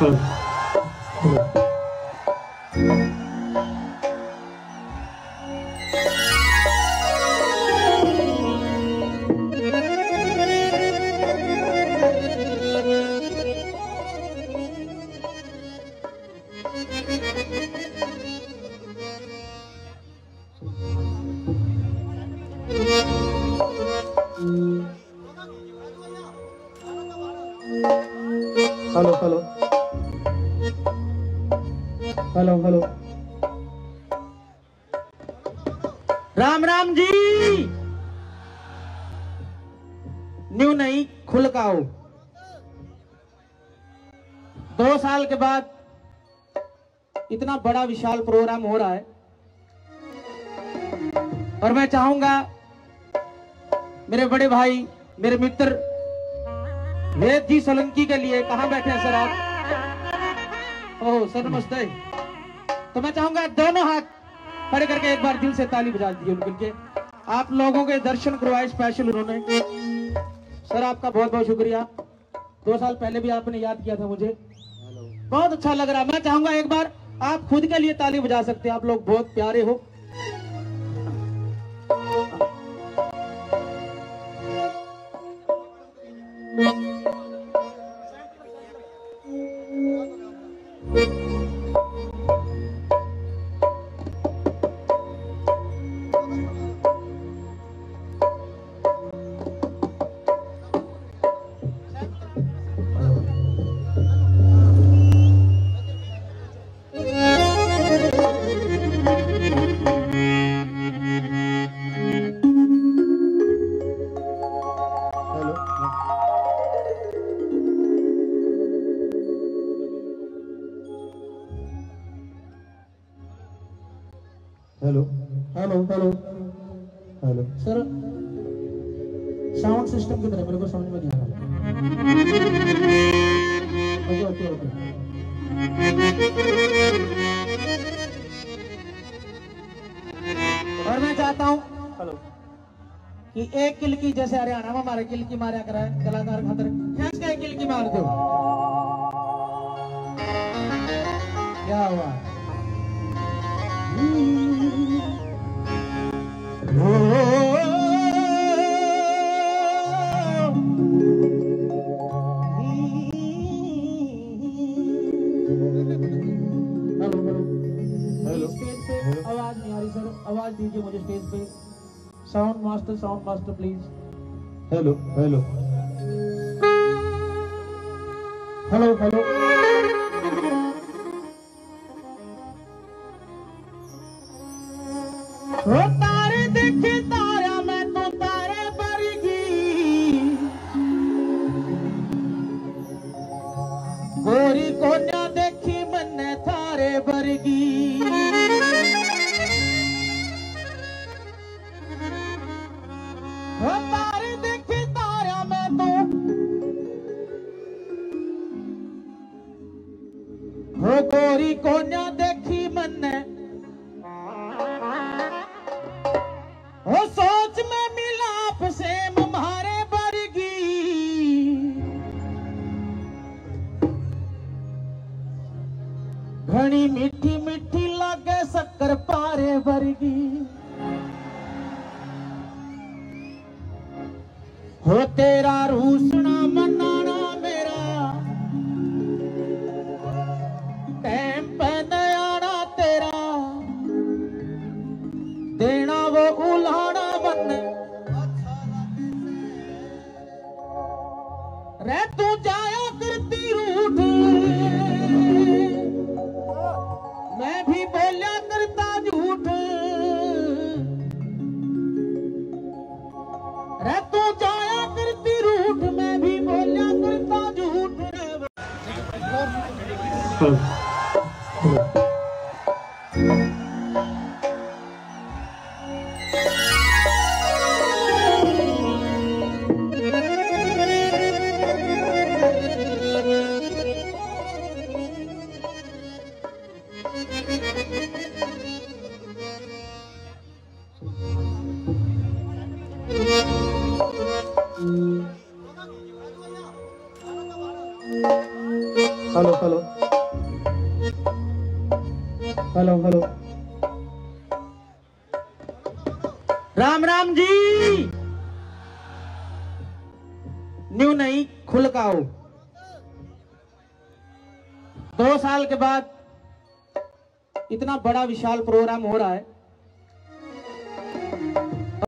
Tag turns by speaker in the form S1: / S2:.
S1: Hello hello hello hello. Ram Ram ji. New नहीं, खुल का हो। दो साल के बाद इतना बड़ा विशाल प्रोग्राम हो रहा है। और मैं चाहूँगा, मेरे बड़े भाई, मेरे मित्र वेद जी सोलंकी के लिए कहा बैठे हैं सर आप? ओह सर नमस्ते। तो मैं चाहूँगा दोनों हाथ खड़े करके एक बार दिल से ताली बजा दी उनके लिए। आप लोगों के दर्शन करवाए स्पेशल उन्होंने। सर आपका बहुत बहुत शुक्रिया। दो साल पहले भी आपने याद किया था मुझे। बहुत अच्छा लग रहा। मैं चाहूँगा एक बार आप खुद के लिए ताली बजा सकते हैं। आप लोग बहुत प्यारे हो। Hello hello hello hello sir sound system की तरह मेरे को समझ में नहीं आ रहा। Okay okay okay. और मैं चाहता हूँ हेलो कि एक किल की जैसे हरियाणा में हमारे किल की मारा करा है कलाकार खातर। खींच के एक किल की मार दो। क्या हुआ? आवाज़ दीजिए मुझे स्टेज पे। Sound master sound master please hello hello hello hello ओ देखे तारा मैं तो। हो गोरी कोन्या देखी मन्ने। सोच में मिलाप से मारे वर्गी घनी मीठी मीठी लागे शक्कर पारे वर्गी हो तेरा रूसना मनाना मेरा। टाइम पे नयाना तेरा। देना वो उलाना बन। रे तू जाया करती रूठ मैं भी hello hello hello hello. Ram Ram ji. New नहीं, खुल का हो। दो साल के बाद इतना बड़ा विशाल प्रोग्राम हो रहा है।